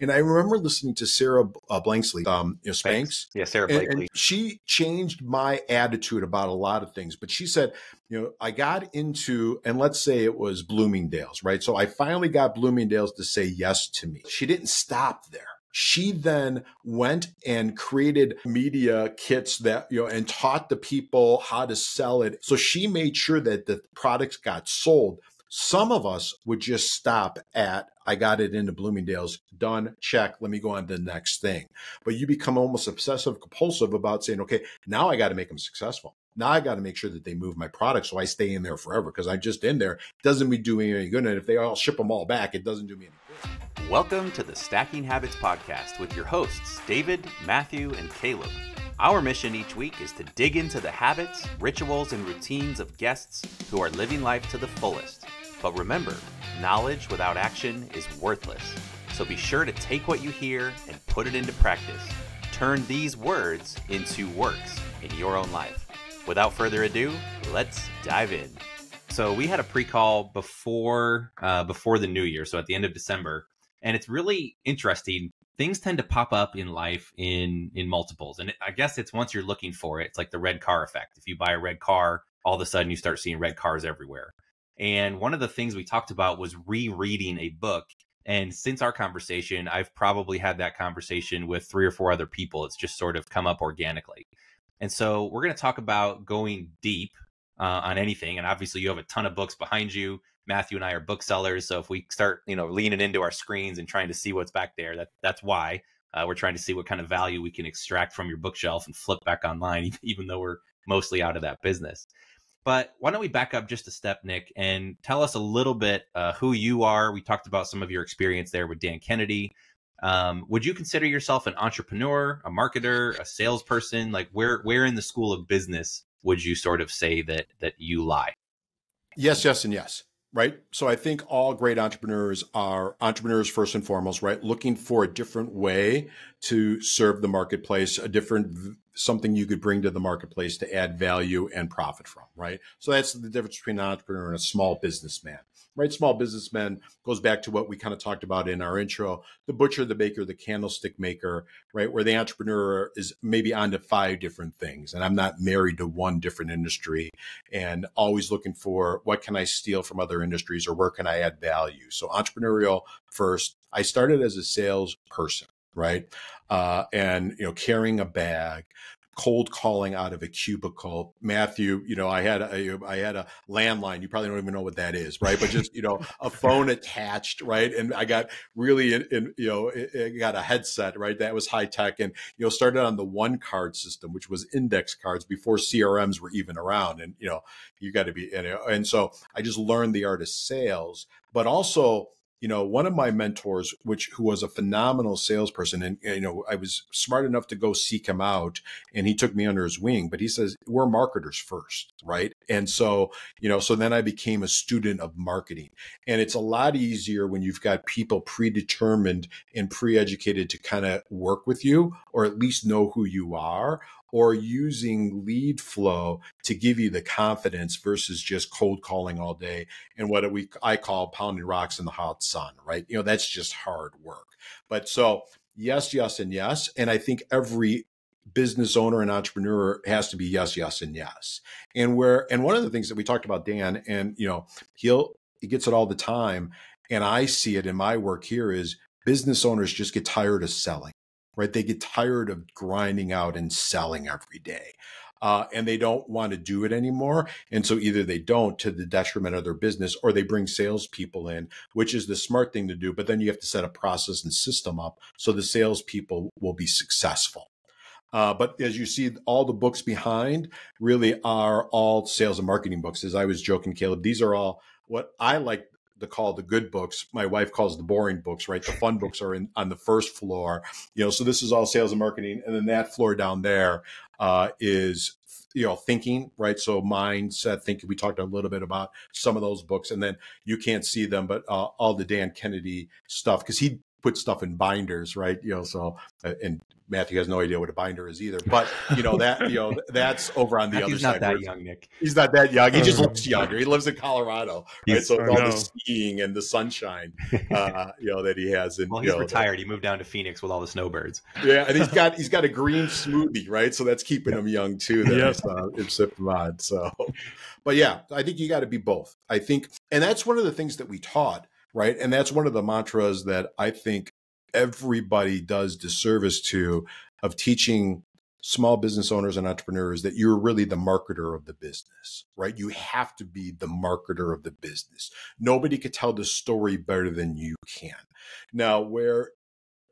And I remember listening to Sarah uh, Blanksley, um, you know, Spanx. Yeah, Sarah And- and she changed my attitude about a lot of things. But she said, you know, I got into, and let's say it was Bloomingdale's, right? So I finally got Bloomingdale's to say yes to me. She didn't stop there. She then went and created media kits that, you know, and taught the people how to sell it. So she made sure that the products got sold. Some of us would just stop at, I got it into Bloomingdale's, done, check, let me go on to the next thing. But you become almost obsessive compulsive about saying, okay, now I got to make them successful. Now I got to make sure that they move my product so I stay in there forever because I'm just in there. It doesn't me doing any good. And if they all ship them all back, it doesn't do me any good. Welcome to the Stacking Habits Podcast with your hosts, David, Matthew, and Caleb. Our mission each week is to dig into the habits, rituals, and routines of guests who are living life to the fullest. But remember, knowledge without action is worthless. So be sure to take what you hear and put it into practice. Turn these words into works in your own life. Without further ado, let's dive in. So we had a pre-call before uh, before the new year, so at the end of December, and it's really interesting. Things tend to pop up in life in in multiples, and I guess it's once you're looking for it. It's like the red car effect. If you buy a red car, all of a sudden you start seeing red cars everywhere. And one of the things we talked about was rereading a book. And since our conversation, I've probably had that conversation with three or four other people. It's just sort of come up organically. And so we're going to talk about going deep uh, on anything. And obviously, you have a ton of books behind you. Matthew and I are booksellers, so if we start, you know, leaning into our screens and trying to see what's back there, that that's why uh, we're trying to see what kind of value we can extract from your bookshelf and flip back online, even though we're mostly out of that business. But why don't we back up just a step, Nick, and tell us a little bit uh, who you are? We talked about some of your experience there with Dan Kennedy. Um, would you consider yourself an entrepreneur, a marketer, a salesperson? Like where where in the school of business would you sort of say that that you lie? Yes, yes, and yes. Right. So I think all great entrepreneurs are entrepreneurs first and foremost, right? Looking for a different way to serve the marketplace, a different something you could bring to the marketplace to add value and profit from, right? So that's the difference between an entrepreneur and a small businessman, right? Small businessman goes back to what we kind of talked about in our intro the butcher, the baker, the candlestick maker, right? Where the entrepreneur is maybe onto five different things. And I'm not married to one different industry and always looking for what can I steal from other industries or where can I add value. So entrepreneurial first. I started as a salesperson, right? Uh, and you know, carrying a bag, cold calling out of a cubicle. Matthew, you know, I had a I had a landline. You probably don't even know what that is, right? But just you know, a phone attached, right? And I got really, in, in you know, it, it got a headset, right? That was high tech, and you know, started on the one card system, which was index cards before CRMs were even around. And you know, you got to be, and, and so I just learned the art of sales, but also you know one of my mentors which who was a phenomenal salesperson and you know i was smart enough to go seek him out and he took me under his wing but he says we're marketers first right? And so you know so then i became a student of marketing. And it's a lot easier when you've got people predetermined and pre-educated to kind of work with you or at least know who you are or using lead flow to give you the confidence versus just cold calling all day and what we I call pounding rocks in the hot sun, right? You know, that's just hard work. But so yes, yes, and yes. And I think every business owner and entrepreneur has to be yes, yes, and yes. And where and one of the things that we talked about, Dan, and you know, he'll he gets it all the time. And I see it in my work here is business owners just get tired of selling right? They get tired of grinding out and selling every day. Uh, and they don't want to do it anymore. And so either they don't to the detriment of their business or they bring salespeople in, which is the smart thing to do. But then you have to set a process and system up so the salespeople will be successful. Uh, but as you see, all the books behind really are all sales and marketing books. As I was joking, Caleb, these are all what I like to call the good books. My wife calls the boring books, right? The fun books are in on the first floor, you know. So this is all sales and marketing, and then that floor down there uh, is you know thinking, right? So mindset thinking. We talked a little bit about some of those books, and then you can't see them, but uh, all the Dan Kennedy stuff because he put stuff in binders, right? You know, so uh, and Matthew has no idea what a binder is either. But you know that you know that's over on the Matthew's other side. He's not that young, Nick. He's not that young. He just looks younger. He lives in Colorado, right? So all know. the skiing and the sunshine, uh, you know, that he has. And Well, you he's know, retired. He moved down to Phoenix with all the snowbirds. yeah, and he's got he's got a green smoothie, right? So that's keeping him young too. That Yep. is, uh, it's sipping. So, but yeah, I think you got to be both. I think, and that's one of the things that we taught, right? And that's one of the mantras that I think everybody does disservice to of teaching small business owners and entrepreneurs that you're really the marketer of the business, right? You have to be the marketer of the business. Nobody could tell the story better than you can. Now, where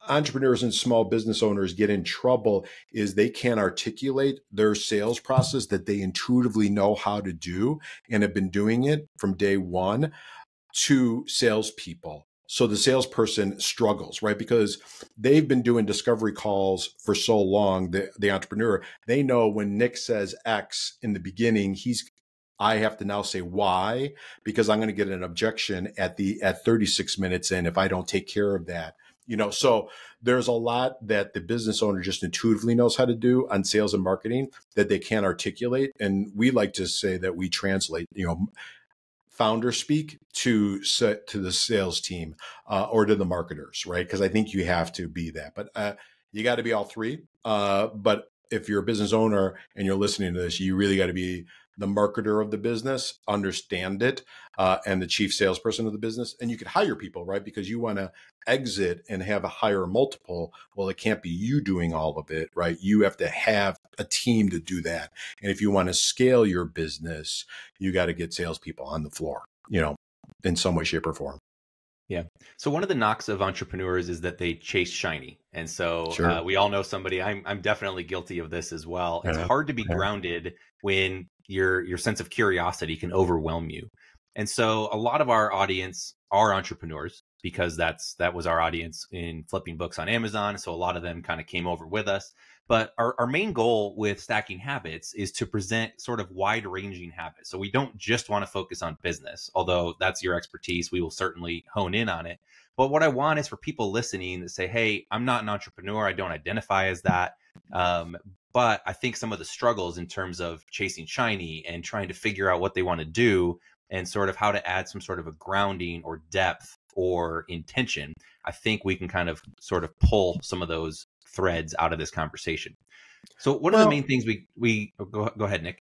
entrepreneurs and small business owners get in trouble is they can't articulate their sales process that they intuitively know how to do and have been doing it from day one to salespeople. So the salesperson struggles, right? Because they've been doing discovery calls for so long, the, the entrepreneur, they know when Nick says X in the beginning, he's I have to now say why because I'm going to get an objection at the at 36 minutes in if I don't take care of that. You know, so there's a lot that the business owner just intuitively knows how to do on sales and marketing that they can't articulate. And we like to say that we translate, you know, founder speak to to the sales team uh, or to the marketers, right? Because I think you have to be that, but uh, you got to be all three. Uh, but if you're a business owner and you're listening to this, you really got to be the marketer of the business, understand it, uh, and the chief salesperson of the business. And you could hire people, right? Because you want to exit and have a higher multiple. Well, it can't be you doing all of it, right? You have to have a team to do that. And if you want to scale your business, you got to get salespeople on the floor, you know, in some way, shape, or form. Yeah. So one of the knocks of entrepreneurs is that they chase shiny, and so Sure. uh, we all know somebody. I'm I'm definitely guilty of this as well. It's Yeah. hard to be Yeah. grounded when your your sense of curiosity can overwhelm you, and so a lot of our audience are entrepreneurs because that's that was our audience in flipping books on Amazon. So a lot of them kind of came over with us. But our, our main goal with stacking habits is to present sort of wide ranging habits. So we don't just want to focus on business, although that's your expertise. We will certainly hone in on it. But what I want is for people listening to say, hey, I'm not an entrepreneur. I don't identify as that. Um, but I think some of the struggles in terms of chasing shiny and trying to figure out what they want to do and sort of how to add some sort of a grounding or depth or intention, I think we can kind of sort of pull some of those threads out of this conversation. So one of the main things we we oh, go go ahead, Nick.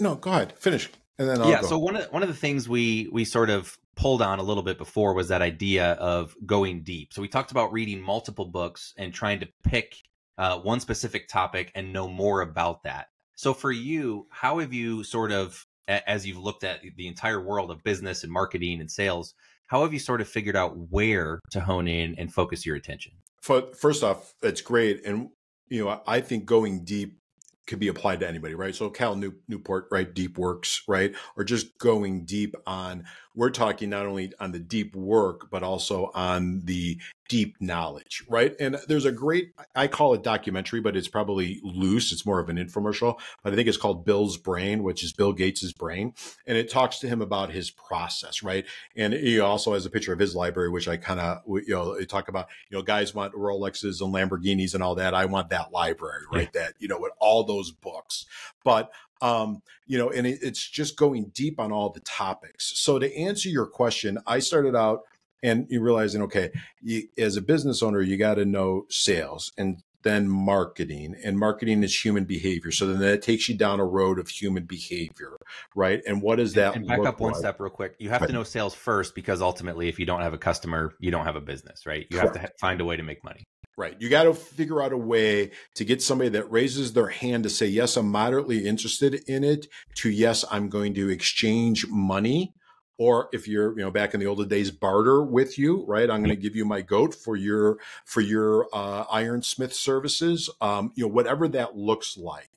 No, go ahead, finish, and then I'll yeah. go. So one of one of the things we we sort of pulled on a little bit before was that idea of going deep. So we talked about reading multiple books and trying to pick uh, one specific topic and know more about that. So for you, how have you sort of, as you've looked at the entire world of business and marketing and sales, how have you sort of figured out where to hone in and focus your attention? First off, that's great, and you know I think going deep could be applied to anybody, right? So Cal New, Newport, right? Deep works, right? Or just going deep on. We're talking not only on the deep work, but also on the deep knowledge, right? And there's a great, I call it documentary, but it's probably loose. It's more of an infomercial, but I think it's called Bill's Brain, which is Bill Gates's brain, and it talks to him about his process, right? And he also has a picture of his library, which I kind of, you know, talk about, you know, guys want Rolexes and Lamborghinis and all that. I want that library, right? That, you know, with all those books. But, um, you know, and it, it's just going deep on all the topics. So to answer your question, I started out and you realizing, okay, you, as a business owner, you got to know sales and then marketing and marketing is human behavior. So then that takes you down a road of human behavior, right? And what does that and back up one like? step real quick. You have Right. to know sales first because ultimately, if you don't have a customer, you don't have a business, right? You have to find a way to make money. Right. You got to figure out a way to get somebody that raises their hand to say, yes, I'm moderately interested in it, to yes, I'm going to exchange money. Or if you're, you know, back in the older days, barter with you, right? I'm going to give you my goat for your for your uh, ironsmith services. Um, you know, whatever that looks like,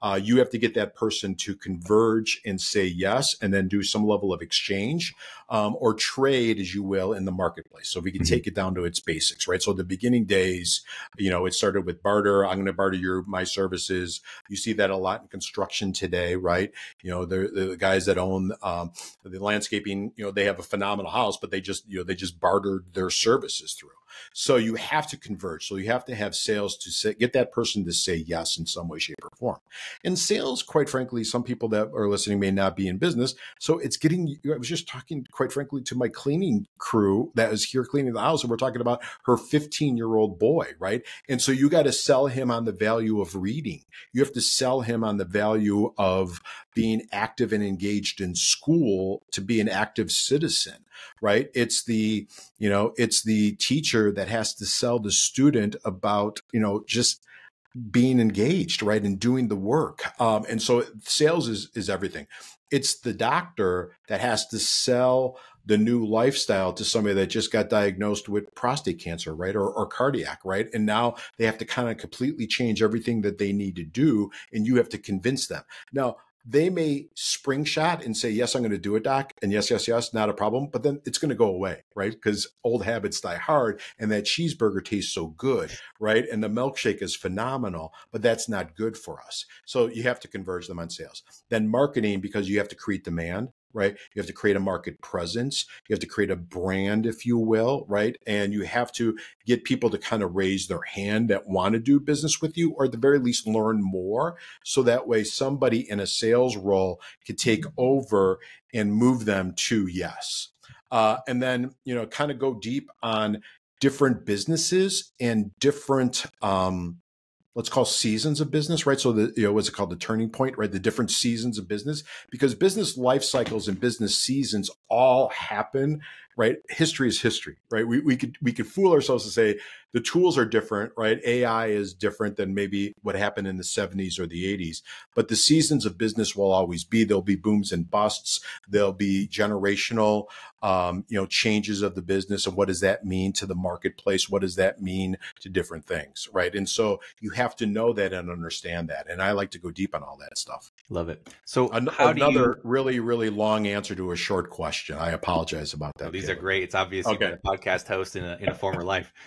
uh, you have to get that person to converge and say yes, and then do some level of exchange um, or trade, as you will, in the marketplace. So if we can Mhm. take it down to its basics, right? So the beginning days, you know, it started with barter. I'm going to barter your my services. You see that a lot in construction today, right? You know, the the guys that own um, the you know, they have a phenomenal house, but they just you know they just bartered their services through. So you have to converge. So you have to have sales to say, get that person to say yes in some way, shape, or form. And sales, quite frankly, some people that are listening may not be in business. So it's getting, I was just talking, quite frankly, to my cleaning crew that is here cleaning the house. And we're talking about her 15 year old boy, right? And so you got to sell him on the value of reading. You have to sell him on the value of being active and engaged in school to be an active citizen right it's the you know it's the teacher that has to sell the student about you know just being engaged right and doing the work um, and so sales is is everything it's the doctor that has to sell the new lifestyle to somebody that just got diagnosed with prostate cancer, right? Or, or cardiac, right? And now they have to kind of completely change everything that they need to do. And you have to convince them. Now, they may spring shot and say, Yes, I'm going to do it, doc. And yes, yes, yes, not a problem. But then it's going to go away, right? Because old habits die hard. And that cheeseburger tastes so good, right? And the milkshake is phenomenal, but that's not good for us. So you have to converge them on sales. Then marketing, because you have to create demand right? You have to create a market presence. You have to create a brand, if you will, right? And you have to get people to kind of raise their hand that want to do business with you, or at the very least, learn more. So that way, somebody in a sales role could take over and move them to yes. Uh, and then, you know, kind of go deep on different businesses and different um, let's call seasons of business, right? So the you know what's it called the turning point, right? The different seasons of business because business life cycles and business seasons all happen right? History is history, right? We, we could we could fool ourselves to say the tools are different, right? AI is different than maybe what happened in the 70s or the 80s, but the seasons of business will always be. There'll be booms and busts. There'll be generational, um, you know, changes of the business, and what does that mean to the marketplace? What does that mean to different things, right? And so you have to know that and understand that. And I like to go deep on all that stuff. Love it. So An- another you... really really long answer to a short question. I apologize about that. Well, these are great. It's obvious okay. you've been a podcast host in a, in a former life.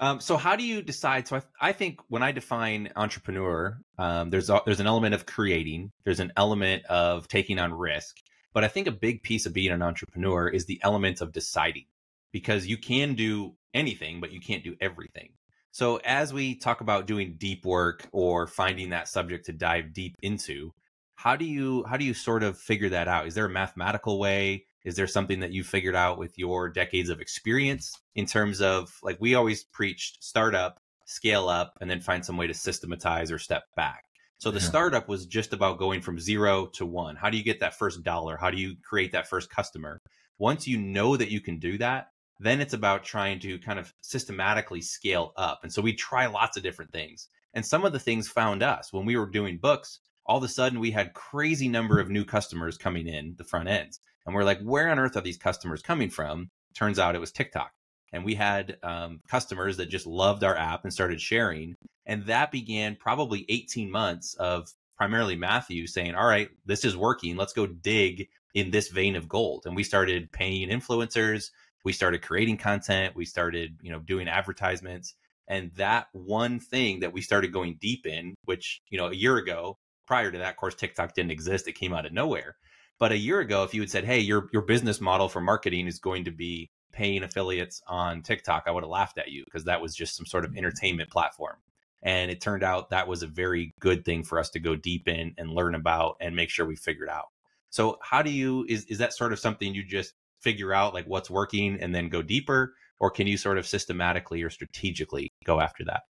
Um, so how do you decide? So I, I think when I define entrepreneur, um, there's a, there's an element of creating, there's an element of taking on risk, but I think a big piece of being an entrepreneur is the element of deciding, because you can do anything, but you can't do everything. So as we talk about doing deep work or finding that subject to dive deep into, how do you how do you sort of figure that out? Is there a mathematical way? Is there something that you figured out with your decades of experience in terms of like we always preached startup, scale up, and then find some way to systematize or step back? So the yeah. startup was just about going from zero to one. How do you get that first dollar? How do you create that first customer? Once you know that you can do that, then it's about trying to kind of systematically scale up. And so we try lots of different things. And some of the things found us when we were doing books, all of a sudden we had crazy number of new customers coming in the front ends. And we're like, where on earth are these customers coming from? Turns out it was TikTok. And we had um, customers that just loved our app and started sharing. And that began probably 18 months of primarily Matthew saying, all right, this is working. Let's go dig in this vein of gold. And we started paying influencers. We started creating content. We started, you know, doing advertisements. And that one thing that we started going deep in, which, you know, a year ago, prior to that, of course, TikTok didn't exist. It came out of nowhere. But a year ago, if you had said, "Hey, your your business model for marketing is going to be paying affiliates on TikTok," I would have laughed at you because that was just some sort of mm-hmm. entertainment platform. And it turned out that was a very good thing for us to go deep in and learn about and make sure we figured out. So, how do you is is that sort of something you just figure out like what's working and then go deeper, or can you sort of systematically or strategically go after that?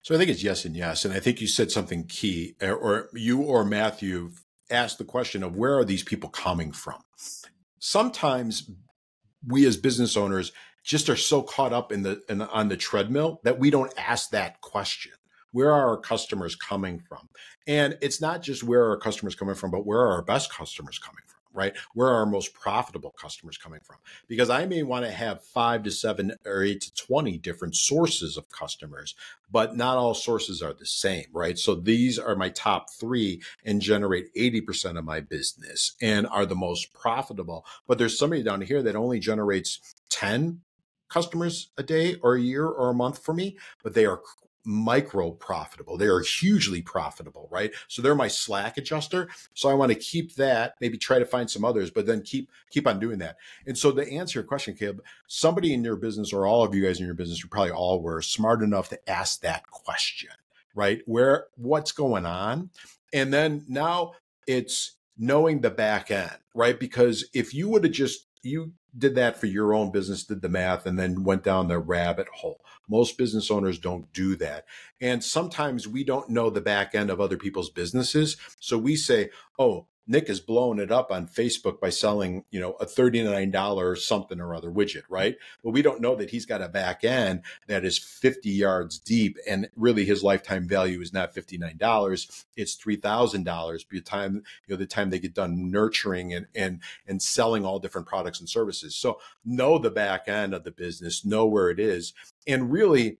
So I think it's yes and yes, and I think you said something key, or you or Matthew ask the question of where are these people coming from? Sometimes we as business owners just are so caught up in the in, on the treadmill that we don't ask that question. Where are our customers coming from? And it's not just where are our customers coming from, but where are our best customers coming from? Right? Where are our most profitable customers coming from? Because I may want to have five to seven or eight to 20 different sources of customers, but not all sources are the same, right? So these are my top three and generate 80% of my business and are the most profitable. But there's somebody down here that only generates 10 customers a day or a year or a month for me, but they are micro profitable. They are hugely profitable, right? So they're my slack adjuster. So I want to keep that, maybe try to find some others, but then keep keep on doing that. And so to answer your question, Caleb, somebody in your business or all of you guys in your business, you probably all were smart enough to ask that question, right? Where what's going on? And then now it's knowing the back end, right? Because if you would have just you did that for your own business, did the math, and then went down the rabbit hole. Most business owners don't do that. And sometimes we don't know the back end of other people's businesses. So we say, oh, Nick is blowing it up on Facebook by selling, you know, a $39 something or other widget, right? But we don't know that he's got a back end that is 50 yards deep and really his lifetime value is not $59. It's $3,000 by the time, you know, the time they get done nurturing and, and, and selling all different products and services. So know the back end of the business, know where it is. And really,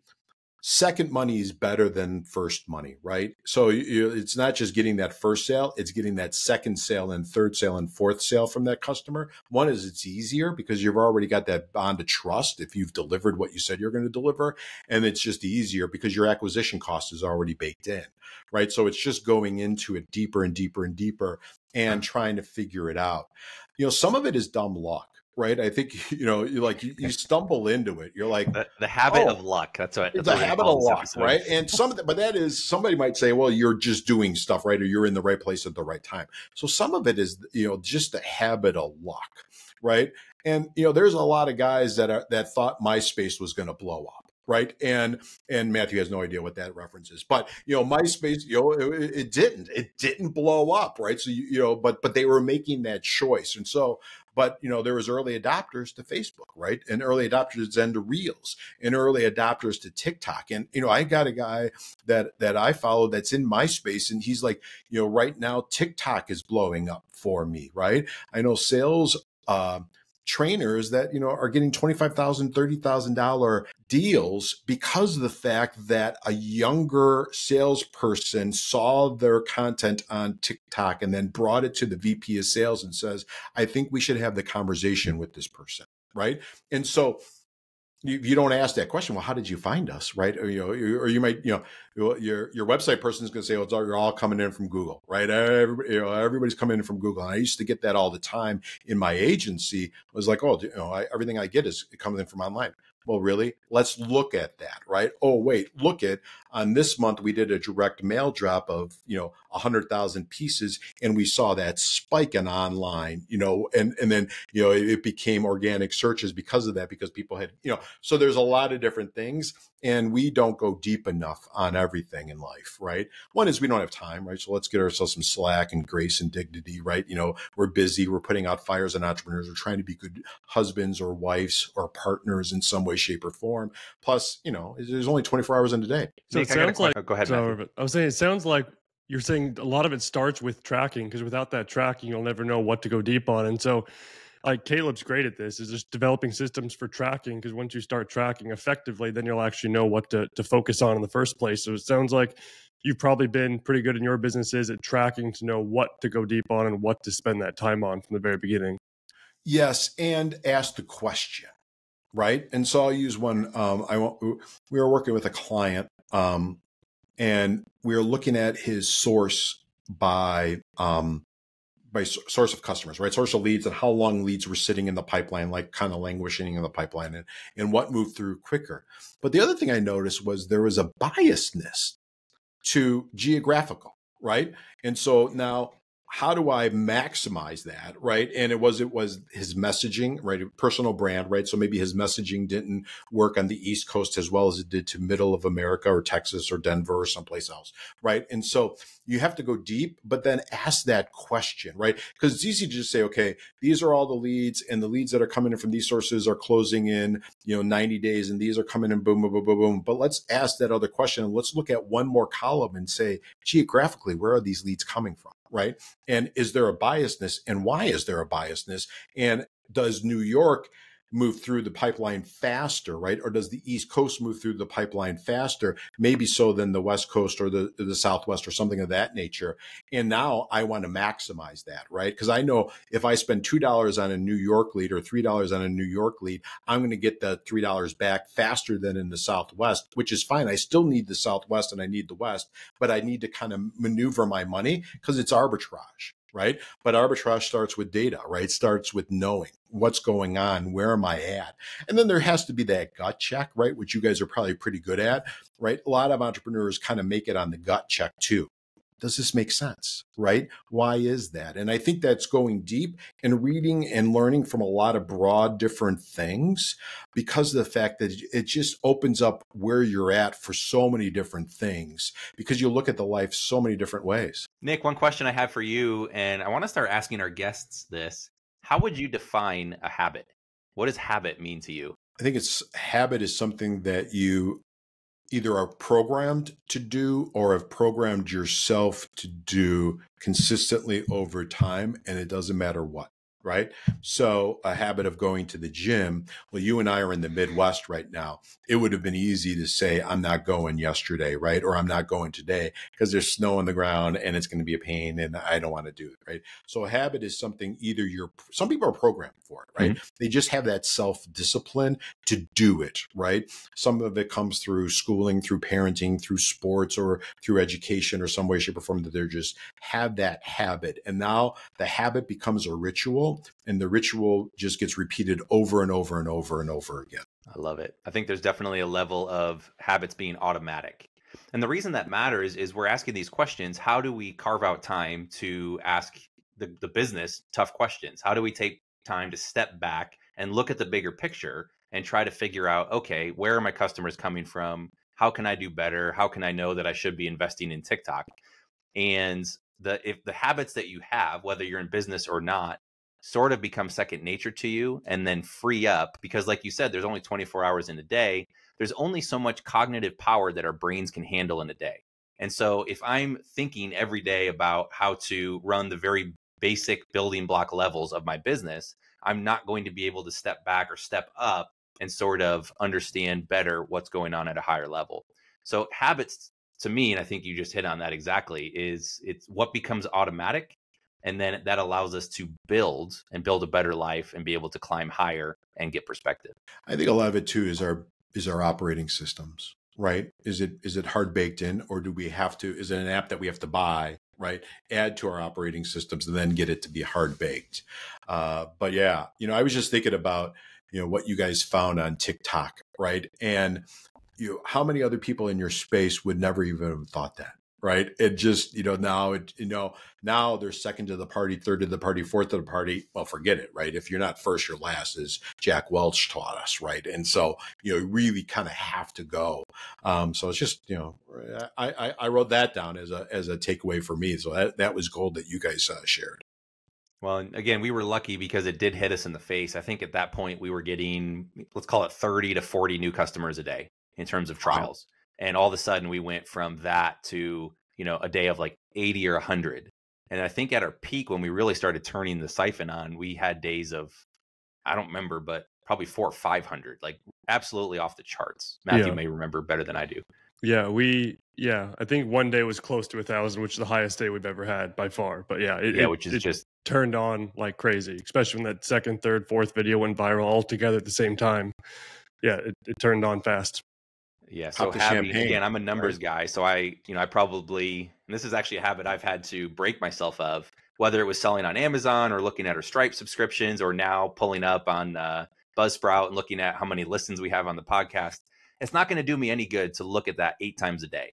second money is better than first money, right? So you, it's not just getting that first sale, it's getting that second sale and third sale and fourth sale from that customer. One is it's easier because you've already got that bond of trust if you've delivered what you said you're going to deliver. And it's just easier because your acquisition cost is already baked in, right? So it's just going into it deeper and deeper and deeper and trying to figure it out. You know, some of it is dumb luck right? I think you know, you like you, you stumble into it. You're like the, the habit oh, of luck. That's what it's a habit of luck, episode. right? And some of the, but that is somebody might say, well, you're just doing stuff right, or you're in the right place at the right time. So some of it is you know just a habit of luck, right? And you know, there's a lot of guys that are that thought MySpace was going to blow up right? And and Matthew has no idea what that reference is, but you know, MySpace, you know, it, it didn't, it didn't blow up, right? So you, you know, but but they were making that choice, and so but you know, there was early adopters to Facebook, right? And early adopters then to Reels, and early adopters to TikTok. And you know, I got a guy that that I follow that's in my space and he's like, you know, right now TikTok is blowing up for me, right? I know sales. Uh, trainers that you know are getting $25,000 $30,000 deals because of the fact that a younger salesperson saw their content on TikTok and then brought it to the VP of sales and says I think we should have the conversation with this person right? And so you, you don't ask that question. Well, how did you find us, right? Or you know, or you might, you know, your your website person is going to say, "Well, you're all coming in from Google, right?" You know, everybody's coming in from Google. And I used to get that all the time in my agency. I was like, "Oh, you know, I, everything I get is coming in from online." Well, really? Let's look at that, right? Oh, wait, look at on this month we did a direct mail drop of you know a hundred thousand pieces, and we saw that spike in online, you know, and and then you know it, it became organic searches because of that because people had you know so there's a lot of different things, and we don't go deep enough on everything in life, right? One is we don't have time, right? So let's get ourselves some slack and grace and dignity, right? You know, we're busy, we're putting out fires on entrepreneurs, we're trying to be good husbands or wives or partners in some way, shape, or form. Plus, you know, there's only 24 hours in a day. So it sounds like, oh, go ahead. So, I was saying, it sounds like you're saying a lot of it starts with tracking because without that tracking, you'll never know what to go deep on. And so, like Caleb's great at this is just developing systems for tracking because once you start tracking effectively, then you'll actually know what to, to focus on in the first place. So it sounds like you've probably been pretty good in your businesses at tracking to know what to go deep on and what to spend that time on from the very beginning. Yes, and ask the question, right? And so I'll use one. Um, I we were working with a client, um, and we were looking at his source by um, by source of customers, right? Source of leads and how long leads were sitting in the pipeline, like kind of languishing in the pipeline and, and what moved through quicker. But the other thing I noticed was there was a biasness to geographical, right? And so now how do I maximize that, right? And it was it was his messaging, right? Personal brand, right? So maybe his messaging didn't work on the East Coast as well as it did to middle of America or Texas or Denver or someplace else, right? And so you have to go deep, but then ask that question, right? Because it's easy to just say, okay, these are all the leads, and the leads that are coming in from these sources are closing in, you know, 90 days, and these are coming in boom, boom, boom, boom, boom. But let's ask that other question and let's look at one more column and say, geographically, where are these leads coming from? Right? And is there a biasness and why is there a biasness? And does New York move through the pipeline faster, right? Or does the East Coast move through the pipeline faster? Maybe so than the West Coast or the, the Southwest or something of that nature. And now I want to maximize that, right? Because I know if I spend $2 on a New York lead or $3 on a New York lead, I'm going to get the $3 back faster than in the Southwest, which is fine. I still need the Southwest and I need the West, but I need to kind of maneuver my money because it's arbitrage right? But arbitrage starts with data, right? Starts with knowing what's going on, where am I at? And then there has to be that gut check, right? Which you guys are probably pretty good at, right? A lot of entrepreneurs kind of make it on the gut check too does this make sense? Right? Why is that? And I think that's going deep and reading and learning from a lot of broad different things because of the fact that it just opens up where you're at for so many different things because you look at the life so many different ways. Nick, one question I have for you, and I want to start asking our guests this. How would you define a habit? What does habit mean to you? I think it's habit is something that you either are programmed to do or have programmed yourself to do consistently over time and it doesn't matter what right? So a habit of going to the gym. Well, you and I are in the Midwest right now. It would have been easy to say, I'm not going yesterday, right? Or I'm not going today because there's snow on the ground and it's going to be a pain and I don't want to do it, right? So a habit is something either you're, some people are programmed for it, right? Mm-hmm. They just have that self discipline to do it, right? Some of it comes through schooling, through parenting, through sports or through education or some way, shape or form that they're just have that habit. And now the habit becomes a ritual and the ritual just gets repeated over and over and over and over again. I love it. I think there's definitely a level of habits being automatic. And the reason that matters is we're asking these questions. How do we carve out time to ask the, the business tough questions? How do we take time to step back and look at the bigger picture and try to figure out, okay, where are my customers coming from? How can I do better? How can I know that I should be investing in TikTok? And the if the habits that you have, whether you're in business or not, sort of become second nature to you and then free up because like you said there's only 24 hours in a day there's only so much cognitive power that our brains can handle in a day. And so if i'm thinking every day about how to run the very basic building block levels of my business i'm not going to be able to step back or step up and sort of understand better what's going on at a higher level. So habits to me and i think you just hit on that exactly is it's what becomes automatic and then that allows us to build and build a better life and be able to climb higher and get perspective. I think a lot of it too is our is our operating systems right? Is it is it hard baked in or do we have to is it an app that we have to buy right? Add to our operating systems and then get it to be hard baked. Uh, but yeah you know i was just thinking about you know what you guys found on tiktok right? And you know, how many other people in your space would never even have thought that right? It just, you know, now it, you know, now they're second to the party, third to the party, fourth to the party. Well, forget it, right? If you're not first, you're last, as Jack Welch taught us, right? And so, you know, you really kind of have to go. Um, so it's just, you know, I, I, I wrote that down as a as a takeaway for me. So that that was gold that you guys uh, shared. Well, again, we were lucky because it did hit us in the face. I think at that point we were getting, let's call it 30 to 40 new customers a day in terms of trials. Wow and all of a sudden we went from that to you know a day of like 80 or 100 and i think at our peak when we really started turning the siphon on we had days of i don't remember but probably four or 500 like absolutely off the charts. Matthew yeah. may remember better than i do. Yeah we yeah i think one day was close to a thousand which is the highest day we've ever had by far but yeah it, yeah which is just turned on like crazy especially when that second third fourth video went viral all together at the same time. Yeah it, it turned on fast yeah. So having again, I'm a numbers right? guy, so I, you know, I probably and this is actually a habit I've had to break myself of, whether it was selling on Amazon or looking at our Stripe subscriptions, or now pulling up on uh, Buzzsprout and looking at how many listens we have on the podcast. It's not going to do me any good to look at that eight times a day,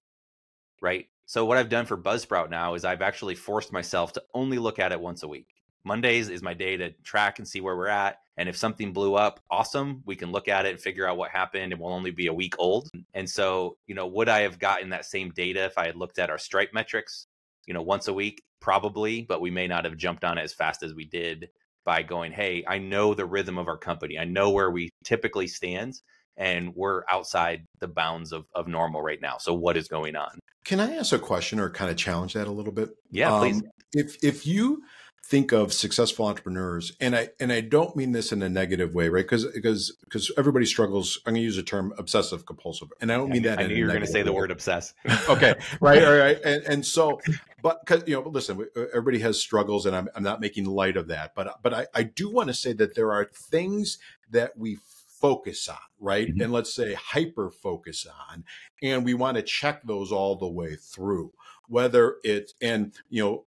right? So what I've done for Buzzsprout now is I've actually forced myself to only look at it once a week. Mondays is my day to track and see where we're at. And if something blew up, awesome. We can look at it and figure out what happened. It will only be a week old. And so, you know, would I have gotten that same data if I had looked at our Stripe metrics, you know, once a week? Probably, but we may not have jumped on it as fast as we did by going, hey, I know the rhythm of our company. I know where we typically stand and we're outside the bounds of, of normal right now. So what is going on? Can I ask a question or kind of challenge that a little bit? Yeah, um, please. If if you think of successful entrepreneurs and i and i don't mean this in a negative way right because because because everybody struggles i'm going to use the term obsessive compulsive and i don't mean that i knew you were going to say the word obsess okay right all right and, and so but because you know listen everybody has struggles and I'm, I'm not making light of that but but i i do want to say that there are things that we focus on, right? Mm-hmm. And let's say hyper focus on, and we want to check those all the way through, whether it's, and, you know,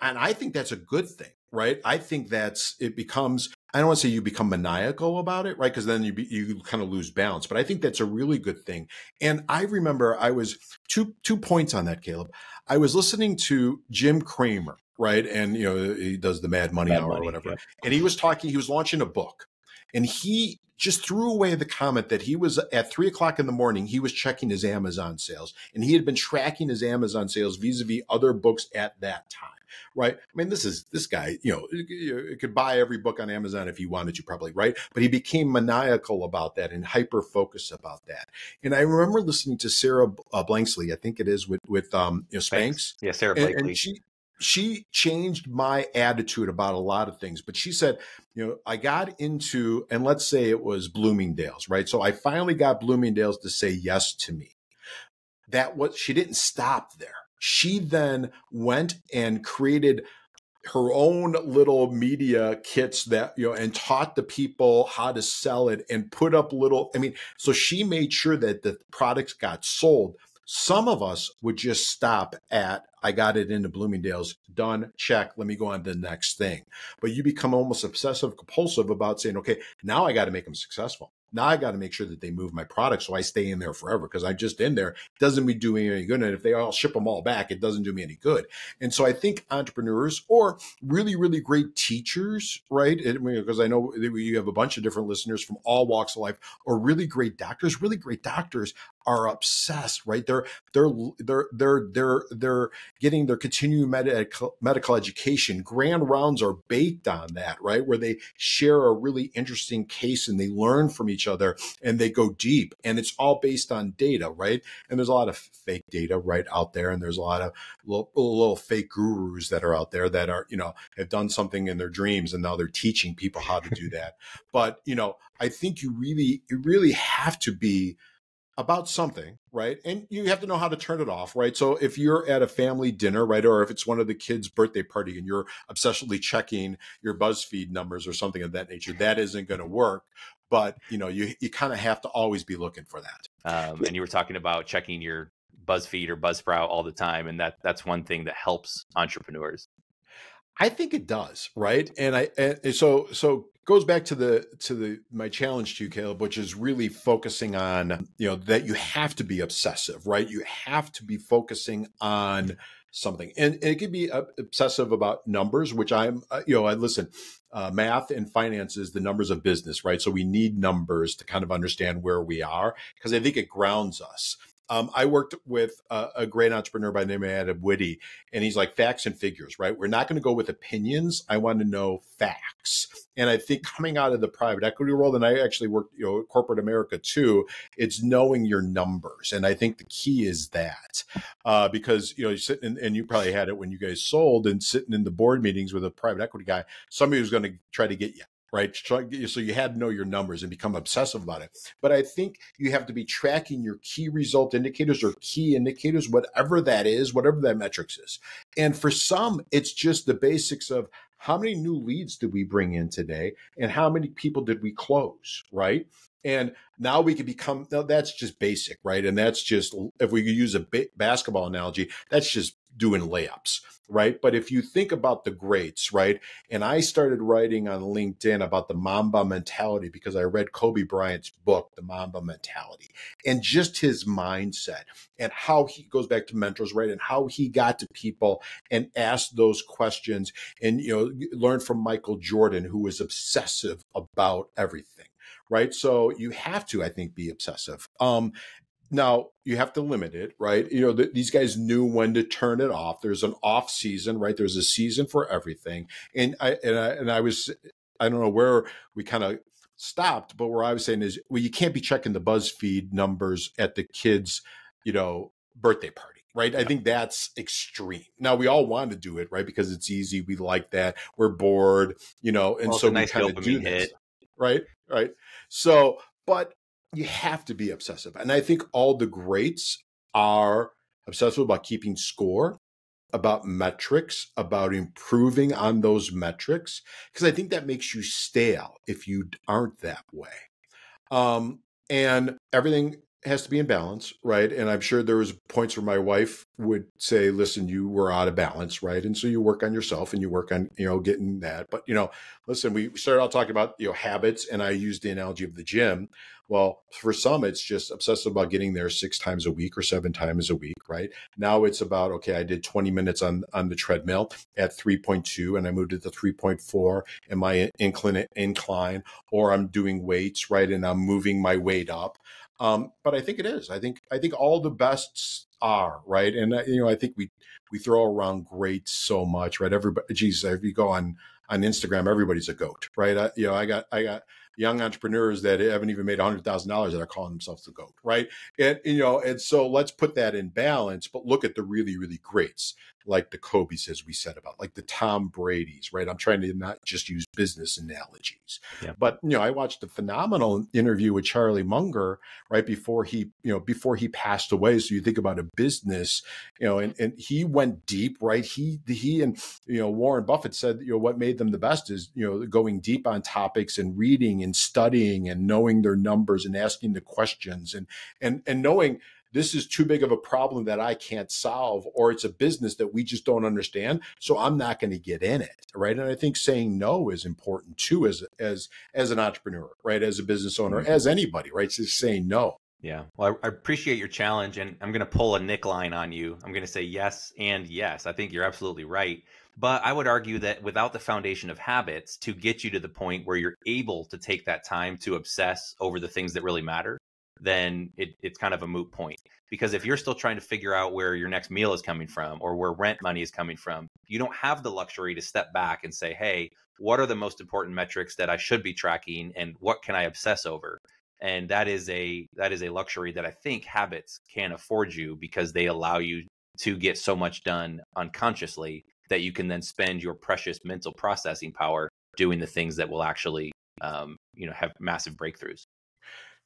and I think that's a good thing, right? I think that's it becomes. I don't want to say you become maniacal about it, right? Because then you be, you kind of lose balance. But I think that's a really good thing. And I remember I was two two points on that, Caleb. I was listening to Jim Cramer, right? And you know he does the Mad Money Mad Hour Money, or whatever. Yeah. And he was talking. He was launching a book, and he just threw away the comment that he was at three o'clock in the morning, he was checking his Amazon sales and he had been tracking his Amazon sales vis a vis other books at that time. Right. I mean, this is this guy, you know, you could buy every book on Amazon if he wanted to, probably. Right. But he became maniacal about that and hyper focused about that. And I remember listening to Sarah uh, Blanksley, I think it is with, with, um, you know, Spanx. Yeah. Sara Blakely. And, and she, she changed my attitude about a lot of things. But she said, you know, I got into, and let's say it was Bloomingdale's, right? So I finally got Bloomingdale's to say yes to me. That was, she didn't stop there. She then went and created her own little media kits that you know and taught the people how to sell it and put up little i mean so she made sure that the products got sold some of us would just stop at, I got it into Bloomingdale's, done, check, let me go on to the next thing. But you become almost obsessive compulsive about saying, okay, now I got to make them successful. Now I got to make sure that they move my product so I stay in there forever because I'm just in there. Doesn't me do me any good. And if they all ship them all back, it doesn't do me any good. And so I think entrepreneurs or really, really great teachers, right? Because I, I know you have a bunch of different listeners from all walks of life, or really great doctors. Really great doctors are obsessed, right? They're they're they're they're they're they're getting their continuing medical medical education. Grand rounds are baked on that, right? Where they share a really interesting case and they learn from each each other and they go deep and it's all based on data, right? And there's a lot of fake data right out there. And there's a lot of little, little fake gurus that are out there that are, you know, have done something in their dreams and now they're teaching people how to do that. but, you know, I think you really, you really have to be about something, right? And you have to know how to turn it off, right? So if you're at a family dinner, right, or if it's one of the kids' birthday party and you're obsessively checking your BuzzFeed numbers or something of that nature, that isn't going to work but you know you you kind of have to always be looking for that. Um, and you were talking about checking your BuzzFeed or Buzzsprout all the time, and that that's one thing that helps entrepreneurs. I think it does, right? And I and so so goes back to the to the my challenge to you, Caleb, which is really focusing on you know that you have to be obsessive, right? You have to be focusing on something, and, and it could be uh, obsessive about numbers, which I'm uh, you know I listen uh, math and finance is the numbers of business, right? So we need numbers to kind of understand where we are because I think it grounds us. Um, I worked with a, a, great entrepreneur by the name of Adam Whitty, and he's like facts and figures, right? We're not going to go with opinions. I want to know facts. And I think coming out of the private equity world, and I actually worked, you know, corporate America too, it's knowing your numbers. And I think the key is that uh, because, you know, you sit in, and you probably had it when you guys sold and sitting in the board meetings with a private equity guy, somebody was going to try to get you right? So you had to know your numbers and become obsessive about it. But I think you have to be tracking your key result indicators or key indicators, whatever that is, whatever that metrics is. And for some, it's just the basics of how many new leads did we bring in today and how many people did we close, right? And now we can become, that's just basic, right? And that's just, if we use a basketball analogy, that's just doing layups, right? But if you think about the greats, right? And I started writing on LinkedIn about the Mamba mentality because I read Kobe Bryant's book, The Mamba Mentality, and just his mindset and how he goes back to mentors, right? And how he got to people and asked those questions and, you know, learned from Michael Jordan, who was obsessive about everything right? So you have to, I think, be obsessive. Um, now you have to limit it, right? You know, th- these guys knew when to turn it off. There's an off season, right? There's a season for everything. And I and I and I was I don't know where we kind of stopped, but where I was saying is well, you can't be checking the BuzzFeed numbers at the kids, you know, birthday party right? I think that's extreme. Now we all want to do it, right? Because it's easy. We like that. We're bored, you know, and well, so nice we kind of do this, hit. right? Right. So, but you have to be obsessive, and I think all the greats are obsessive about keeping score, about metrics, about improving on those metrics, because I think that makes you stale if you aren't that way. Um, and everything has to be in balance, right? And I'm sure there was points where my wife would say, "Listen, you were out of balance, right?" And so you work on yourself and you work on, you know, getting that. But you know, listen, we started out talking about you know habits, and I used the analogy of the gym. Well, for some, it's just obsessive about getting there six times a week or seven times a week, right? Now it's about okay, I did 20 minutes on on the treadmill at 3.2, and I moved it to 3.4 in my incline incline, or I'm doing weights, right, and I'm moving my weight up. Um, but I think it is. I think I think all the bests are right, and uh, you know I think we we throw around great so much, right? Everybody, geez, if you go on on Instagram, everybody's a goat, right? I, you know, I got I got young entrepreneurs that haven't even made hundred thousand dollars that are calling themselves the goat, right? And you know, and so let's put that in balance, but look at the really really greats like the Kobe's, as we said about, like the Tom Brady's, right? I'm trying to not just use business analogies, yeah. but you know, I watched a phenomenal interview with Charlie Munger right before he, you know, before he passed away. So you think about a business, you know, and, and he went deep, right? He, he, and you know, Warren Buffett said, you know, what made them the best is you know going deep on topics and reading and studying and knowing their numbers and asking the questions and and and knowing this is too big of a problem that I can't solve, or it's a business that we just don't understand. So I'm not going to get in it. Right. And I think saying no is important too, as, as, as an entrepreneur, right. As a business owner, mm-hmm. as anybody, right. Just saying no. Yeah. Well, I, I appreciate your challenge and I'm going to pull a Nick line on you. I'm going to say yes and yes. I think you're absolutely right. But I would argue that without the foundation of habits to get you to the point where you're able to take that time to obsess over the things that really matter, then it, it's kind of a moot point. Because if you're still trying to figure out where your next meal is coming from or where rent money is coming from, you don't have the luxury to step back and say, hey, what are the most important metrics that I should be tracking and what can I obsess over? And that is a that is a luxury that I think habits can afford you because they allow you to get so much done unconsciously that you can then spend your precious mental processing power doing the things that will actually um, you know have massive breakthroughs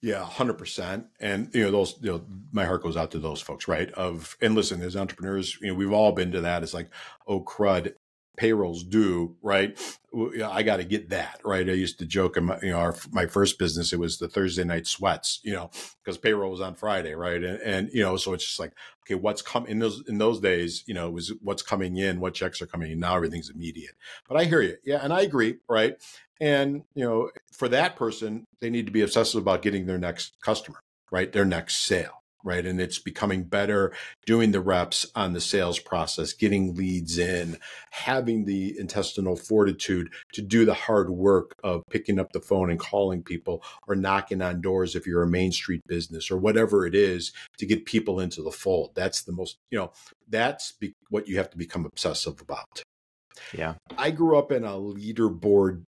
yeah, hundred percent. And you know, those you know, my heart goes out to those folks, right? Of and listen, as entrepreneurs, you know, we've all been to that. It's like, oh crud, payrolls due, right? I got to get that, right? I used to joke in my, you know, our, my first business, it was the Thursday night sweats, you know, because payroll was on Friday, right? And, and, you know, so it's just like, okay, what's coming in those, in those days, you know, was what's coming in, what checks are coming in. Now everything's immediate. But I hear you. Yeah. And I agree, right? And, you know, for that person, they need to be obsessive about getting their next customer, right? Their next sale, right? And it's becoming better doing the reps on the sales process, getting leads in, having the intestinal fortitude to do the hard work of picking up the phone and calling people or knocking on doors if you're a main street business or whatever it is to get people into the fold. That's the most, you know, that's be- what you have to become obsessive about. Yeah. I grew up in a leaderboard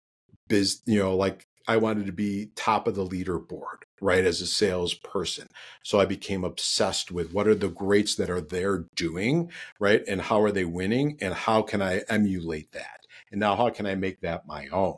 biz, you know, like I wanted to be top of the leaderboard, right, as a salesperson. So I became obsessed with what are the greats that are there doing, right, and how are they winning, and how can I emulate that, and now how can I make that my own?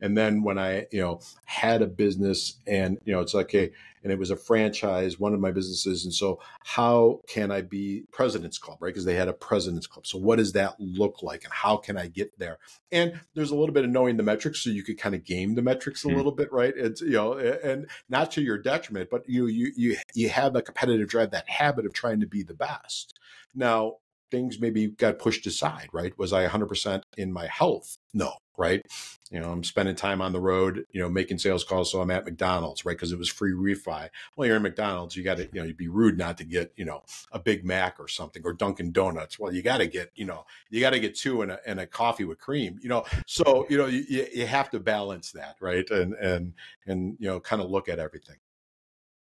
And then when I, you know, had a business and, you know, it's like, okay, and it was a franchise, one of my businesses. And so how can I be president's club, right? Because they had a president's club. So what does that look like and how can I get there? And there's a little bit of knowing the metrics so you could kind of game the metrics a mm little bit, right? It's, you know, and not to your detriment, but you, you, you, you have a competitive drive, that habit of trying to be the best. Now, things maybe got pushed aside, right? Was I 100% in my health? No, right? You know, I'm spending time on the road, you know, making sales calls. So I'm at McDonald's, right? Because it was free refi. Well, you're in McDonald's, you got to, you know, you'd be rude not to get, you know, a Big Mac or something or Dunkin' Donuts. Well, you got to get, you know, you got to get two and a, and a coffee with cream, you know. So, you know, you, you have to balance that, right? And, and, and, you know, kind of look at everything.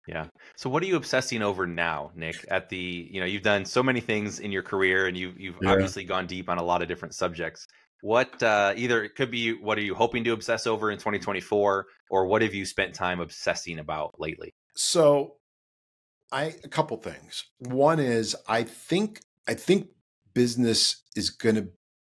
Yeah. So what are you obsessing over now, Nick? At the, you know, you've done so many things in your career and you've you've yeah. obviously gone deep on a lot of different subjects. What uh either it could be what are you hoping to obsess over in 2024 or what have you spent time obsessing about lately? So I a couple things. One is I think I think business is going to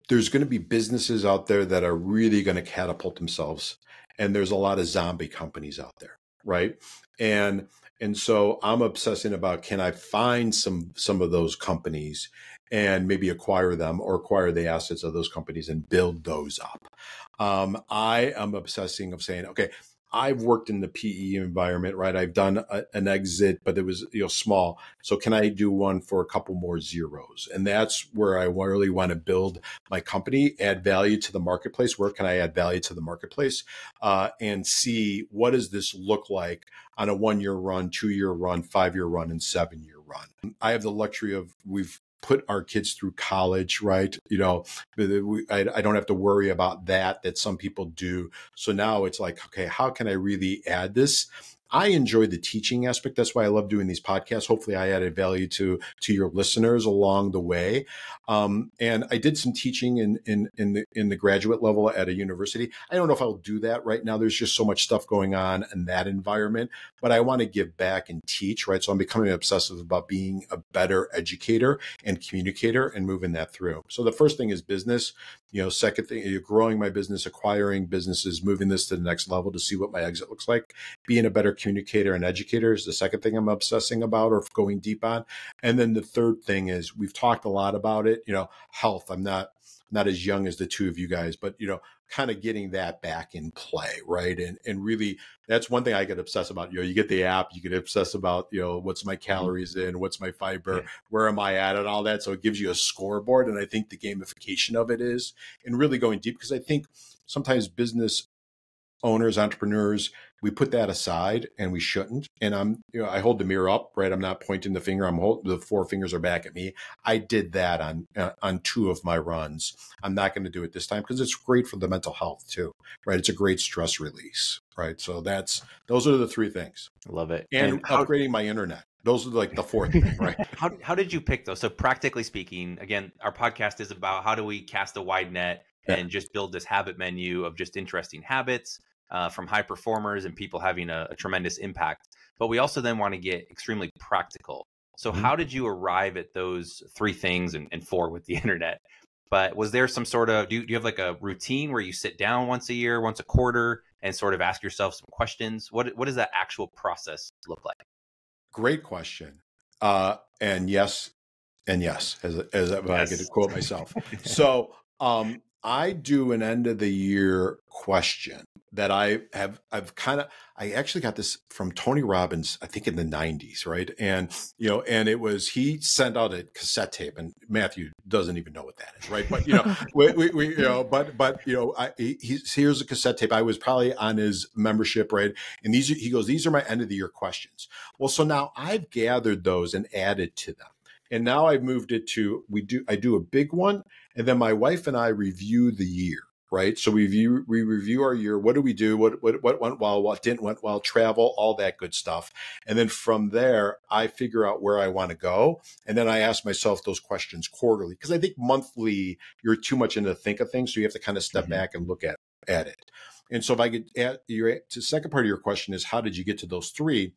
there's going to be businesses out there that are really going to catapult themselves and there's a lot of zombie companies out there, right? And and so I'm obsessing about can I find some some of those companies and maybe acquire them or acquire the assets of those companies and build those up. Um, I am obsessing of saying, okay, I've worked in the PE environment, right? I've done a, an exit, but it was you know small. So can I do one for a couple more zeros? And that's where I really want to build my company, add value to the marketplace. Where can I add value to the marketplace, uh, and see what does this look like on a one year run, two year run, five year run, and seven year run. I have the luxury of we've put our kids through college, right? You know, I, don't have to worry about that, that some people do. So now it's like, okay, how can I really add this? I enjoy the teaching aspect. That's why I love doing these podcasts. Hopefully, I added value to to your listeners along the way. Um, and I did some teaching in in in the in the graduate level at a university. I don't know if I'll do that right now. There's just so much stuff going on in that environment. But I want to give back and teach, right? So I'm becoming obsessive about being a better educator and communicator and moving that through. So the first thing is business. You know, second thing, you're growing my business, acquiring businesses, moving this to the next level to see what my exit looks like. Being a better communicator and educator is the second thing I'm obsessing about or going deep on. And then the third thing is we've talked a lot about it, you know, health. I'm not not as young as the two of you guys, but you know, kind of getting that back in play, right? And and really that's one thing I get obsessed about. You know, you get the app, you get obsessed about, you know, what's my mm-hmm. calories in, what's my fiber, where am I at and all that. So it gives you a scoreboard. And I think the gamification of it is and really going deep because I think sometimes business owners, entrepreneurs, we put that aside and we shouldn't. And I'm, you know, I hold the mirror up, right? I'm not pointing the finger. I'm holding the four fingers are back at me. I did that on uh, on two of my runs. I'm not going to do it this time because it's great for the mental health too, right? It's a great stress release, right? So that's those are the three things. I love it. And, and how, upgrading my internet. Those are like the fourth thing, right? how how did you pick those? So practically speaking, again, our podcast is about how do we cast a wide net and just build this habit menu of just interesting habits uh, from high performers and people having a, a, tremendous impact. But we also then want to get extremely practical. So, mm-hmm. how did you arrive at those three things and, and, four with the internet? But was there some sort of do you, do you have like a routine where you sit down once a year, once a quarter, and sort of ask yourself some questions? What what does that actual process look like? Great question. Uh, and yes, and yes, as as yes. I get to quote myself. so um, I do an end of the year question that I have I've kind of I actually got this from Tony Robbins I think in the 90s right? And you know and it was he sent out a cassette tape and Matthew doesn't even know what that is right? But you know we, we, we, you know but but you know I he, here's a cassette tape. I was probably on his membership right? And these are, he goes these are my end of the year questions. Well so now I've gathered those and added to them and now I've moved it to we do I do a big one and then my wife and I review the year right? So we review we review our year what do we do what what, what went well what didn't went well travel all that good stuff. And then from there i figure out where i want to go and then i ask myself those questions quarterly because i think monthly you're too much into the think of things so you have to kind of step mm-hmm. back and look at at it. And so if i could add your the second part of your question is how did you get to those three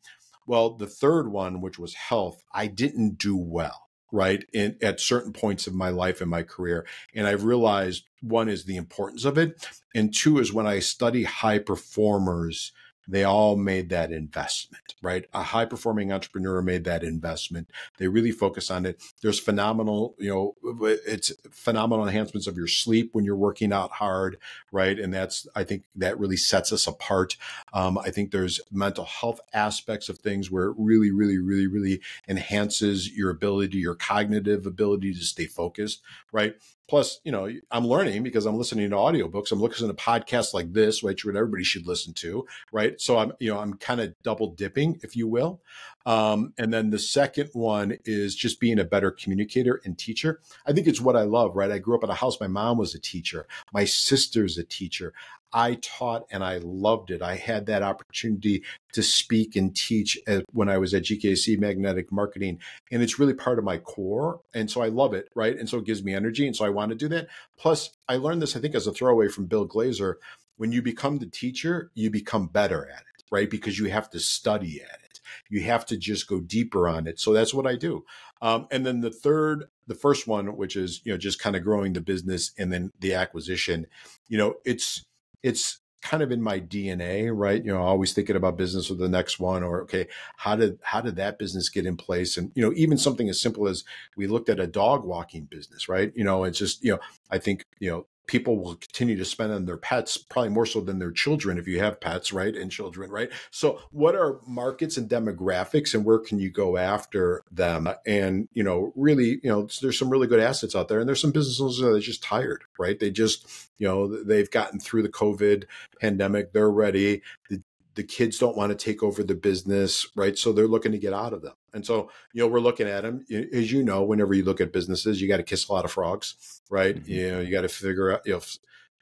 well, the third one, which was health, I didn't do well, right? In, at certain points of my life and my career. And I've realized one is the importance of it. And two is when I study high performers they all made that investment, right? A high performing entrepreneur made that investment. They really focus on it. There's phenomenal, you know, it's phenomenal enhancements of your sleep when you're working out hard, right? And that's, I think that really sets us apart. Um, I think there's mental health aspects of things where it really, really, really, really enhances your ability, your cognitive ability to stay focused, right? Plus, you know, I'm learning because I'm listening to audiobooks. I'm listening to podcasts like this, which everybody should listen to, right? So I'm, you know, I'm kind of double dipping, if you will. Um, and then the second one is just being a better communicator and teacher. I think it's what I love, right? I grew up in a house. My mom was a teacher. My sister's a teacher. I taught and I loved it. I had that opportunity to speak and teach at, when I was at GKC Magnetic Marketing. And it's really part of my core. And so I love it, right? And so it gives me energy. And so I want to do that. Plus, I learned this, I think, as a throwaway from Bill Glazer. When you become the teacher, you become better at it, right? Because you have to study at it you have to just go deeper on it. So that's what I do. Um, and then the third, the first one, which is you know just kind of growing the business and then the acquisition, you know, it's it's kind of in my DNA, right? You know, always thinking about business or the next one or okay, how did how did that business get in place? And you know, even something as simple as we looked at a dog walking business, right? You know, it's just, you know, I think, you know, people will continue to spend on their pets probably more so than their children if you have pets right and children right? So what are markets and demographics and where can you go after them? And you know really you know there's some really good assets out there and there's some businesses that are just tired right? They just you know they've gotten through the covid pandemic they're ready. The the kids don't want to take over the business, right? So they're looking to get out of them. And so, you know, we're looking at them. As you know, whenever you look at businesses, you got to kiss a lot of frogs, right? Mm-hmm. You know, you got to figure out, you know,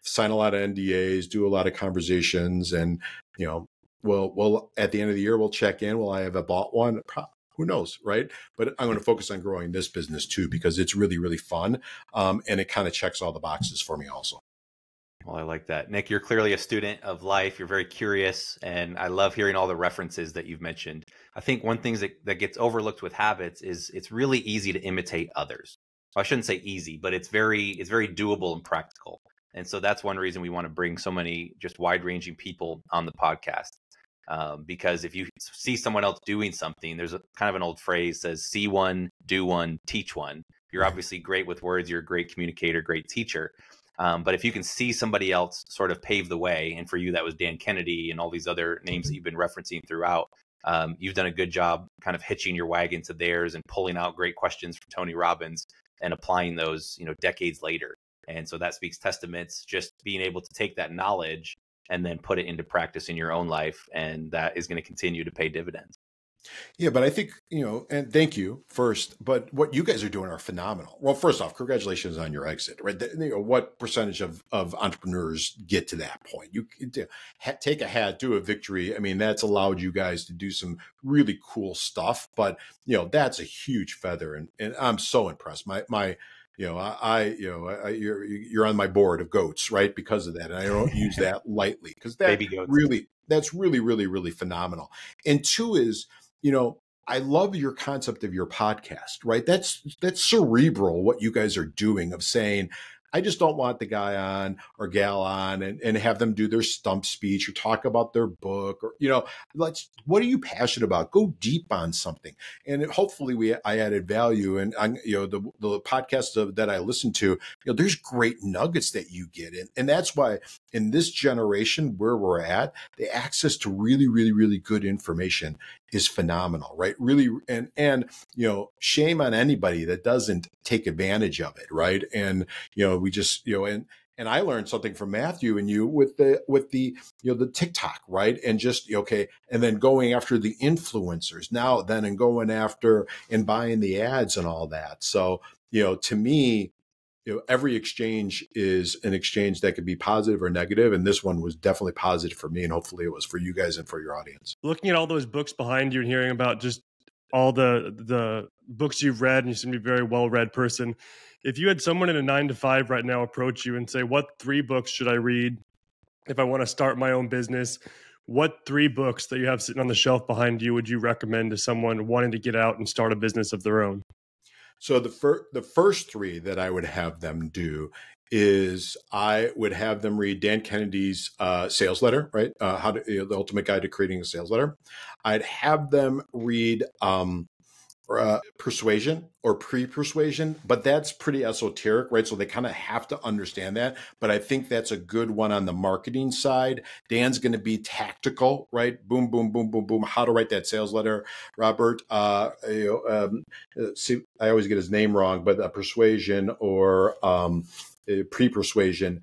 sign a lot of NDAs, do a lot of conversations, and you know, well, well, at the end of the year, we'll check in. Will I have a bought one? Who knows, right? But I'm going to focus on growing this business too because it's really, really fun, um, and it kind of checks all the boxes for me also. Well, I like that. Nick, you're clearly a student of life. You're very curious, and I love hearing all the references that you've mentioned. I think one thing that, that gets overlooked with habits is it's really easy to imitate others. I shouldn't say easy, but it's very it's very doable and practical. And so that's one reason we want to bring so many just wide ranging people on the podcast. Um, because if you see someone else doing something, there's a kind of an old phrase says, see one, do one, teach one. You're obviously great with words. You're a great communicator, great teacher. Um, but if you can see somebody else sort of pave the way, and for you that was Dan Kennedy and all these other names that you've been referencing throughout, um, you've done a good job kind of hitching your wagon to theirs and pulling out great questions from Tony Robbins and applying those, you know, decades later. And so that speaks testaments just being able to take that knowledge and then put it into practice in your own life, and that is going to continue to pay dividends. Yeah, but I think, you know, and thank you first, but what you guys are doing are phenomenal. Well, first off, congratulations on your exit, right? The, you know, what percentage of, of entrepreneurs get to that point? You take a hat, do a victory. I mean, that's allowed you guys to do some really cool stuff, but, you know, that's a huge feather. And, and I'm so impressed. My, my, you know, I, I you know, I, you're you're on my board of goats, right? Because of that, and I don't use that lightly because that really, that's really, really, really phenomenal. And two is, you know, I love your concept of your podcast, right? That's that's cerebral what you guys are doing of saying, I just don't want the guy on or gal on and, and have them do their stump speech or talk about their book or, you know, let's, what are you passionate about? Go deep on something. And hopefully we, I added value and I, you know, the, the podcasts of, that I listen to, you know, there's great nuggets that you get in. And that's why in this generation where we're at, the access to really, really, really good information is phenomenal, right? Really, and and you know, shame on anybody that doesn't take advantage of it, right? And you know, we just you know, and and I learned something from Matthew and you with the with the you know the TikTok, right? And just okay, and then going after the influencers now, then and going after and buying the ads and all that. So you know, to me, you know every exchange is an exchange that could be positive or negative and this one was definitely positive for me and hopefully it was for you guys and for your audience. Looking at all those books behind you and hearing about just all the the books you've read and you seem to be a very well read person if you had someone in a nine to five right now approach you and say what three books should i read if i want to start my own business? What three books that you have sitting on the shelf behind you would you recommend to someone wanting to get out and start a business of their own so the first the first three that I would have them do is I would have them read Dan Kennedy's uh, sales letter, right? Uh, how to you know, the ultimate guide to creating a sales letter. I'd have them read um, uh, persuasion or pre-persuasion, but that's pretty esoteric, right? So they kind of have to understand that. But I think that's a good one on the marketing side. Dan's going to be tactical, right? Boom, boom, boom, boom, boom. How to write that sales letter, Robert. Uh, you know, um, uh, see, I always get his name wrong, but a persuasion or um, pre-persuasion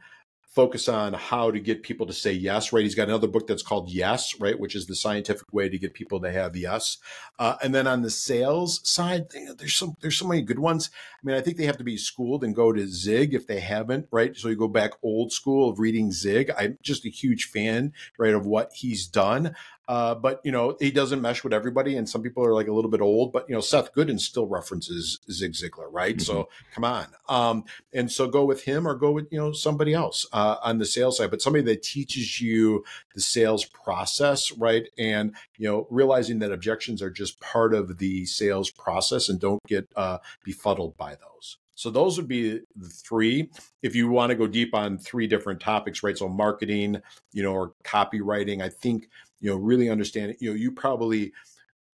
focus on how to get people to say yes, right? He's got another book that's called Yes, right, which is the scientific way to get people to have yes. Uh, and then on the sales side, there's some there's so many good ones. I mean, I think they have to be schooled and go to Zig if they haven't, right? So you go back old school of reading Zig. I'm just a huge fan, right, of what he's done. Uh, but you know, he doesn't mesh with everybody, and some people are like a little bit old. But you know, Seth Godin still references Zig Ziglar, right? Mm-hmm. So come on, um, and so go with him or go with you know somebody else uh, on the sales side, but somebody that teaches you the sales process, right? And you know, realizing that objections are just part of the sales process, and don't get uh, befuddled by those. So those would be the three. If you want to go deep on three different topics, right? So marketing, you know, or copywriting, I think, you know, really understand, you know, you probably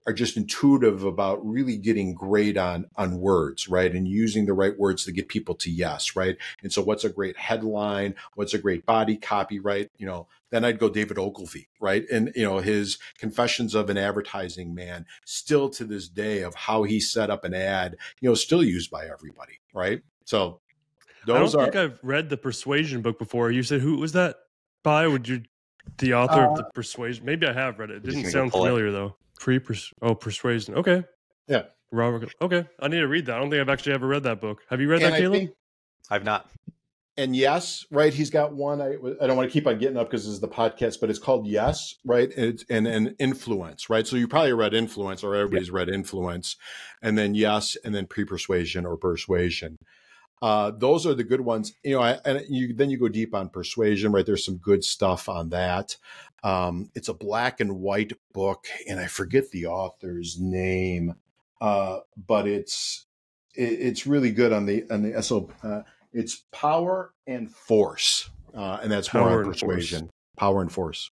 are just intuitive about really getting great on on words right? And using the right words to get people to yes right? And so what's a great headline? What's a great body copy right? You know then i'd go david ogilvy right? And you know his confessions of an advertising man still to this day of how he set up an ad you know still used by everybody right? So those I don't are, think I've read the Persuasion book before. You said who was that by? Would you the author uh, of the Persuasion? Maybe I have read it. It didn't sound familiar it. though. Pre oh persuasion. Okay. Yeah. Robert. Okay. I need to read that. I don't think I've actually ever read that book. Have you read and that, Caleb? Think, I've not. And yes, right. He's got one. I, I don't want to keep on getting up because this is the podcast, but it's called Yes, right? And it's and, and influence, right? So you probably read influence, or everybody's yeah. read influence, and then yes, and then pre persuasion or persuasion. Uh, those are the good ones. You know, I, and you then you go deep on persuasion, right? There's some good stuff on that. Um, it's a black and white book, and I forget the author's name, uh, but it's it, it's really good on the on the SO. Uh, it's power and force, uh, and that's power more on persuasion. Force. Power and force.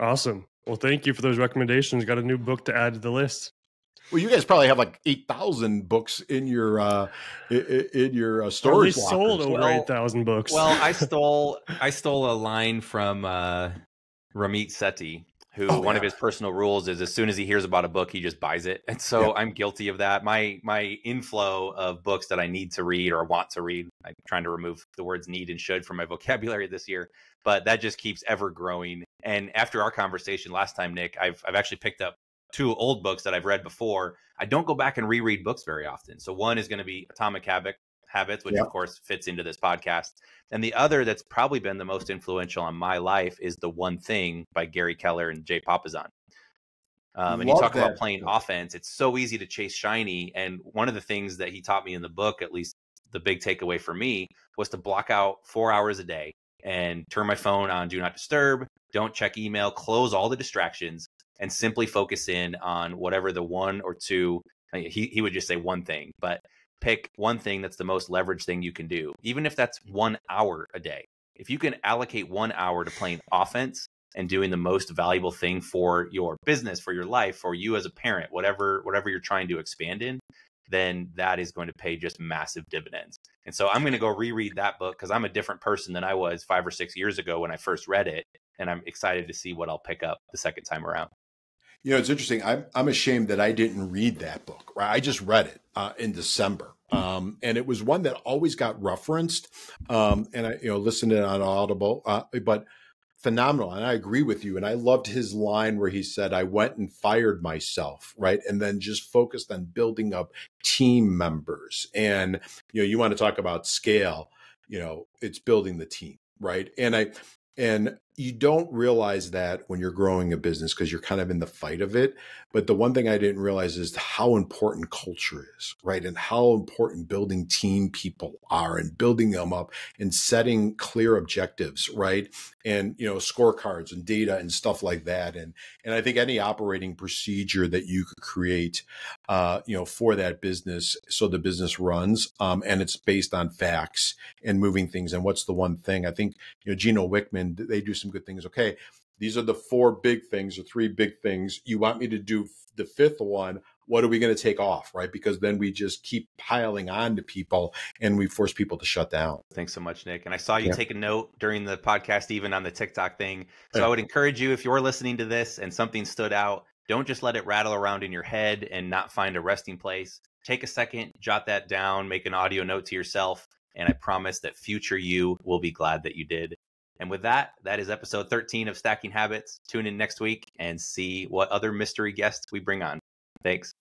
Awesome. Well, thank you for those recommendations. Got a new book to add to the list. Well, you guys probably have like eight thousand books in your uh, in, in your uh, storage. Well, sold over well, eight thousand books. Well, I stole I stole a line from uh, Ramit Sethi, who oh, one yeah. of his personal rules is as soon as he hears about a book, he just buys it. And so yeah. I'm guilty of that. My my inflow of books that I need to read or want to read, I'm trying to remove the words need and should from my vocabulary this year, but that just keeps ever growing. And after our conversation last time, Nick, I've I've actually picked up two old books that I've read before. I don't go back and reread books very often. So one is going to be Atomic Habit, Habits, which yep. of course fits into this podcast. And the other that's probably been the most influential on my life is The One Thing by Gary Keller and Jay Papasan. Um, and you talk that. about playing offense. It's so easy to chase shiny. And one of the things that he taught me in the book, at least the big takeaway for me, was to block out four hours a day and turn my phone on do not disturb, don't check email, close all the distractions, and simply focus in on whatever the one or two uh, he, he would just say one thing but pick one thing that's the most leveraged thing you can do even if that's one hour a day. If you can allocate one hour to playing offense and doing the most valuable thing for your business for your life for you as a parent whatever whatever you're trying to expand in then that is going to pay just massive dividends. And so i'm going to go reread that book because i'm a different person than i was five or six years ago when i first read it and i'm excited to see what i'll pick up the second time around you know, it's interesting. I'm I'm ashamed that I didn't read that book. Right, I just read it uh, in December, um, and it was one that always got referenced, um, and I you know listened to it on Audible, uh, but phenomenal. And I agree with you. And I loved his line where he said, "I went and fired myself," right, and then just focused on building up team members. And you know, you want to talk about scale. You know, it's building the team, right? And I and you don't realize that when you're growing a business because you're kind of in the fight of it. But the one thing I didn't realize is how important culture is, right? And how important building team people are and building them up and setting clear objectives, right? And, you know, scorecards and data and stuff like that. And, and I think any operating procedure that you could create, uh, you know, for that business so the business runs um, and it's based on facts and moving things. And what's the one thing I think, you know, Gino Wickman, they do some good things. Okay, these are the four big things or three big things. You want me to do the fifth one. What are we going to take off? Right. Because then we just keep piling on to people and we force people to shut down. Thanks so much, Nick. And I saw you yeah. take a note during the podcast, even on the TikTok thing. So yeah. I would encourage you, if you're listening to this and something stood out, don't just let it rattle around in your head and not find a resting place. Take a second, jot that down, make an audio note to yourself. And I promise that future you will be glad that you did. And with that, that is episode 13 of Stacking Habits. Tune in next week and see what other mystery guests we bring on. Thanks.